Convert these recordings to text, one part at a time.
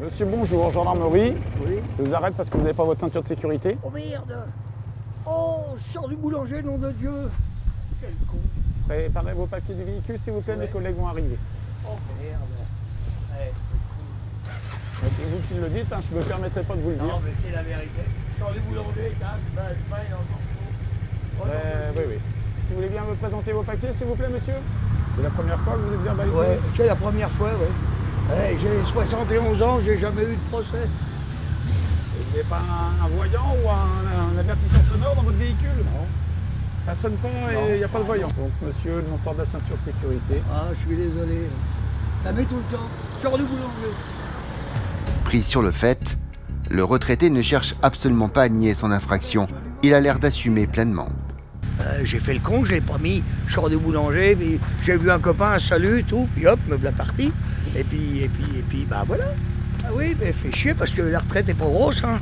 Monsieur, bonjour, gendarmerie. Oui. Je vous arrête parce que vous n'avez pas votre ceinture de sécurité. Oh merde Oh, je sors du boulanger, nom de Dieu Quel con Préparez vos papiers du véhicule, s'il vous plaît, mes collègues vont arriver. Oh merde Eh, C'est vous qui le dites, hein, je ne me permettrai pas de vous le dire. Non, mais c'est la vérité. Je sors du boulanger, bah, je paye dans le morceau. Oh, Euh, oui, oui. Si vous voulez bien me présenter vos papiers, s'il vous plaît, monsieur. C'est la première fois que vous êtes verbalisé Ouais, c'est la première fois, oui. J'ai 71 ans, j'ai jamais eu de procès. Vous n'avez pas un, un voyant ou un, un avertissement sonore dans votre véhicule? Non. Ça sonne pas et il n'y a pas de voyant. Donc, monsieur, le montant de la ceinture de sécurité. Ah, je suis désolé. Ça met tout le temps. Je sors du boulanger. Pris sur le fait, le retraité ne cherche absolument pas à nier son infraction. Il a l'air d'assumer pleinement. Euh, j'ai fait le con, je l'ai pas mis. Je sors du boulanger, puis j'ai vu un copain, un salut, tout, puis hop, me voilà parti. Et puis, et puis, et puis, bah voilà. Ah oui, mais fait chier parce que la retraite est pas grosse, hein.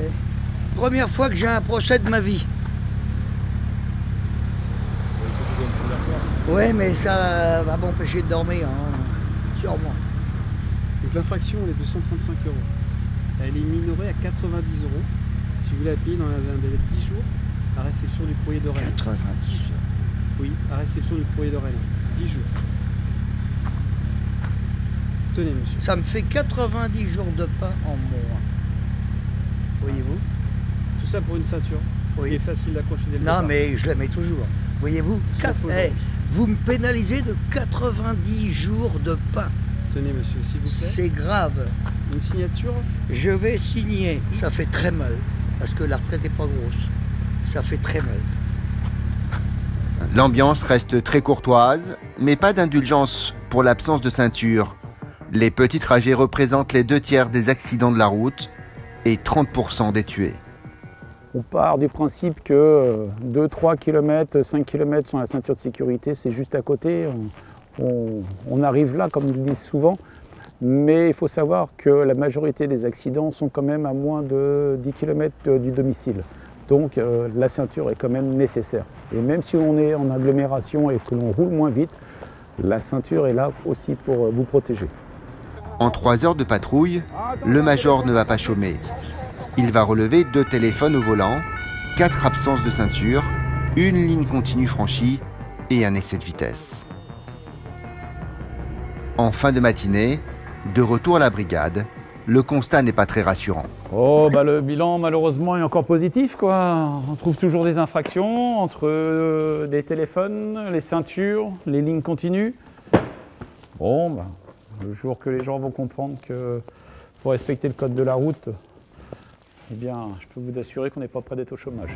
Eh, Première fois que j'ai un procès de ma vie. Ouais, mais ça va m'empêcher de dormir, hein, sûrement. Donc l'infraction elle est de 135 euros. Elle est minorée à 90 euros si vous la payez dans un délai de 10 jours à réception du courrier d'Orel. 90 Oui, à réception du courrier d'Orel. 10 jours. Tenez monsieur. Ça me fait 90 jours de pain en moins. Voyez-vous Tout ça pour une ceinture. Oui. Il est facile d'accrocher le Non, départ. mais je la mets toujours. Voyez-vous eh, Vous me pénalisez de 90 jours de pain. Tenez monsieur, s'il vous plaît. C'est grave. Une signature Je vais signer. Ça fait très mal. Parce que la retraite n'est pas grosse. Ça fait très mal. L'ambiance reste très courtoise, mais pas d'indulgence pour l'absence de ceinture. Les petits trajets représentent les deux tiers des accidents de la route et 30% des tués. On part du principe que 2, 3 km, 5 km sans la ceinture de sécurité, c'est juste à côté. On, arrive là, comme ils disent souvent. Mais il faut savoir que la majorité des accidents sont quand même à moins de 10 km du domicile. Donc euh, la ceinture est quand même nécessaire. Et même si on est en agglomération et que l'on roule moins vite, la ceinture est là aussi pour euh, vous protéger. En trois heures de patrouille, le major ne va pas chômer. Il va relever deux téléphones au volant, quatre absences de ceinture, une ligne continue franchie et un excès de vitesse. En fin de matinée, de retour à la brigade, le constat n'est pas très rassurant. Oh, bah le bilan malheureusement est encore positif quoi. On trouve toujours des infractions entre euh, des téléphones, les ceintures, les lignes continues. Bon, bah, le jour que les gens vont comprendre que faut respecter le code de la route, eh bien, je peux vous assurer qu'on n'est pas prêt d'être au chômage.